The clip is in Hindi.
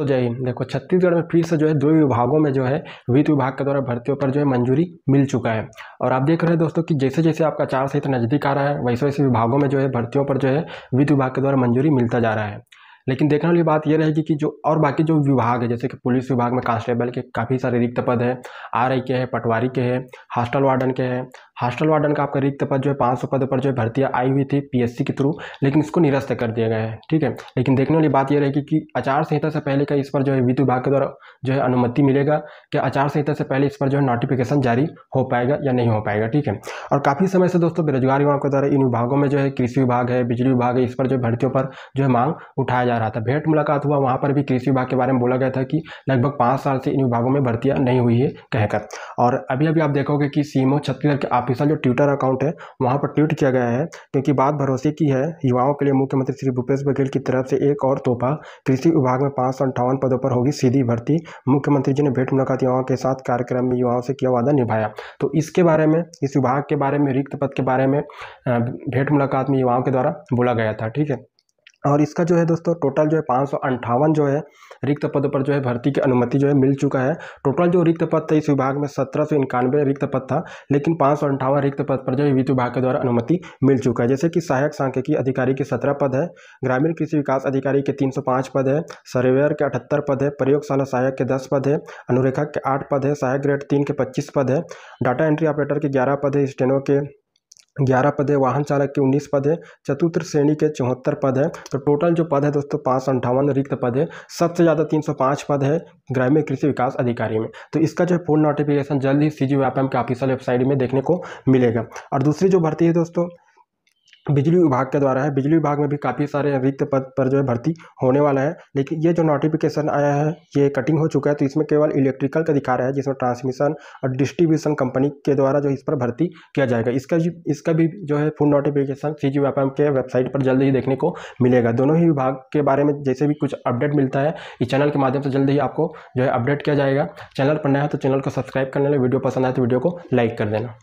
तो जय हिंद देखो, छत्तीसगढ़ में फिर से जो है दो विभागों में जो है, वित्त विभाग के द्वारा भर्तियों पर जो है मंजूरी मिल चुका है। और आप देख रहे हैं दोस्तों कि जैसे जैसे आपका चार सहित नज़दीक आ रहा है वैसे वैसे विभागों में जो है भर्तियों पर जो है वित्त विभाग के द्वारा मंजूरी मिलता जा रहा है। लेकिन देखने वाली बात यह रहेगी कि जो और बाकी जो विभाग है, जैसे कि पुलिस विभाग में कांस्टेबल के काफ़ी सारे रिक्त पद है। आर आई के हैं, पटवारी के हैं, हॉस्टल वार्डन के हैं। हॉस्टल वार्डन का आपका रिक्त पद जो है, पाँच सौ पद पर जो है, भर्तियाँ आई हुई थी पीएससी के थ्रू, लेकिन इसको निरस्त कर दिया गया है, ठीक है? लेकिन देखने वाली बात यह रहेगी कि आचार संहिता से पहले का इस पर जो है, वित्त विभाग के द्वारा जो है, अनुमति मिलेगा कि आचार संहिता से पहले इस पर जो है नोटिफिकेशन जारी हो पाएगा या नहीं हो पाएगा, ठीक है? और काफ़ी समय से दोस्तों, बेरोजगार युवाओं के द्वारा इन विभागों में जो है, कृषि विभाग है, बिजली विभाग है, इस पर जो भर्तियों पर जो है, मांग उठाया जा रहा था। भेंट मुलाकात हुआ, वहाँ पर भी कृषि विभाग के बारे में बोला गया था कि लगभग पाँच साल से इन विभागों में भर्तियाँ नहीं हुई है कहकर। और अभी अभी आप देखोगे कि सीएमओ छत्तीसगढ़ के ऑफिशियल जो ट्विटर अकाउंट अकाउंट है, वहाँ पर ट्वीट किया गया है क्योंकि बात भरोसे की है, युवाओं के लिए मुख्यमंत्री श्री भूपेश बघेल की तरफ़ से एक और तोहफा, कृषि विभाग में पाँच सौ अठावन पदों पर होगी सीधी भर्ती। मुख्यमंत्री जी ने भेंट मुलाकात युवाओं के साथ कार्यक्रम में युवाओं से किया वादा निभाया। तो इसके बारे में, इस विभाग के बारे में, रिक्त पद के बारे में भेंट मुलाकात में युवाओं के द्वारा बोला गया था, ठीक है? और इसका जो है दोस्तों टोटल जो है पाँच जो है रिक्त पद पर जो है भर्ती की अनुमति जो है मिल चुका है। टोटल जो रिक्त पद था इस विभाग में सत्रह सौ इक्यानवे रिक्त पद था, लेकिन पाँच रिक्त पद पर जो है वित्त विभाग के द्वारा अनुमति मिल चुका है। जैसे कि सहायक सांख्यिकी अधिकारी के सत्रह पद है, ग्रामीण कृषि विकास अधिकारी के तीन सौ पाँच पद है, सर्वेयर के अठहत्तर पद है, प्रयोगशाला सहायक के दस पद है, अनुरेखक के आठ पद है, सहायक ग्रेड तीन के पच्चीस पद है, डाटा एंट्री ऑपरेटर के ग्यारह पद है, स्टेनो के ग्यारह पद है, वाहन चालक के उन्नीस पद है, चतुर्थ श्रेणी के चौहत्तर पद है तो टोटल जो पद है दोस्तों, पाँच सौ अंठावन रिक्त पद है। सबसे ज़्यादा तीन सौ पाँच पद है ग्रामीण कृषि विकास अधिकारी में। तो इसका जो है पूर्ण नोटिफिकेशन जल्द ही सी जी के ऑफिशियल वेबसाइट में देखने को मिलेगा। और दूसरी जो भर्ती है दोस्तों बिजली विभाग के द्वारा है। बिजली विभाग में भी काफ़ी सारे रिक्त पद पर जो है भर्ती होने वाला है। लेकिन ये जो नोटिफिकेशन आया है, ये कटिंग हो चुका है तो इसमें केवल इलेक्ट्रिकल का दिखा रहा है, जिसमें ट्रांसमिशन और डिस्ट्रीब्यूशन कंपनी के द्वारा जो इस पर भर्ती किया जाएगा। इसका इसका भी जो है फुल नोटिफिकेशन सी जी के वेबसाइट पर जल्द ही देखने को मिलेगा। दोनों ही विभाग के बारे में जैसे भी कुछ अपडेट मिलता है, इस चैनल के माध्यम से जल्द ही आपको जो है अपडेट किया जाएगा। चैनल पर नया है तो चैनल को सब्सक्राइब करने वीडियो पसंद आए तो वीडियो को लाइक कर देना।